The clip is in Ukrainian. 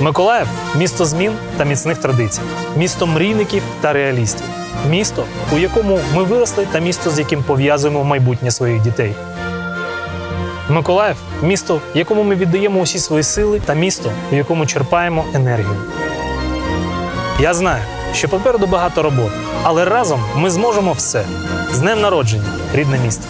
Миколаїв місто змін та міцних традицій, місто мрійників та реалістів, місто, у якому ми виросли, та місто, з яким пов'язуємо майбутнє своїх дітей. Миколаїв місто, якому ми віддаємо усі свої сили, та місто, у якому черпаємо енергію. Я знаю, що попереду багато роботи, але разом ми зможемо все. З днем народження, рідне місто.